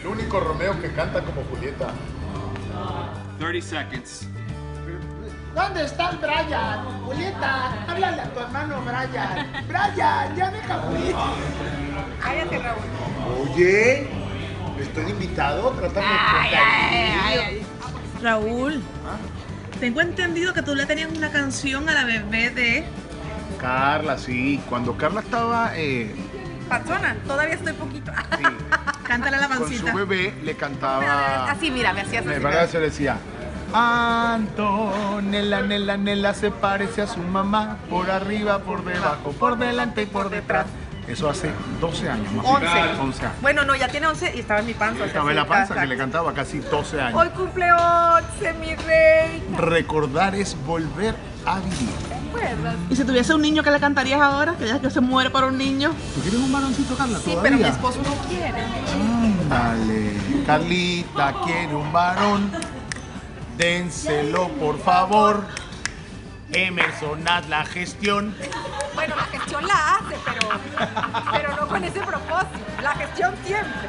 El único Romeo que canta como Julieta. 30 seconds. ¿Dónde estás, Brian? Julieta, háblale a tu hermano Brian. Brian, ya deja a Julieta. Cállate, Raúl. Oye, estoy invitado, trátame Ay, ay, ay. Raúl, tengo entendido que tú le tenías una canción a la bebé de... Carla, sí. Cuando Carla estaba eh, Patrona, todavía estoy poquito. sí, Cántale a la con su bebé, le cantaba. Así, mira, me hacías Me así. parece se le decía. Antonella, Nela, Nela se parece a su mamá, por arriba, por debajo, por delante y por detrás. Eso hace 12 años más. o menos. 11. 11 años. Bueno, no, ya tiene 11 y estaba en mi panza. Estaba en la panza que le cantaba casi 12 años. Hoy cumple 11, mi rey. Recordar es volver a vivir. ¿Y si tuviese un niño, qué le cantarías ahora? Que ya que se muere por un niño. ¿Tú quieres un varoncito, Carla? Sí, todavía? pero mi esposo no quiere. Ándale. Carlita quiere un varón. Dénselo, por favor. Emerson, haz la gestión. Bueno, la gestión la hace, pero, pero no con ese propósito. La gestión siempre.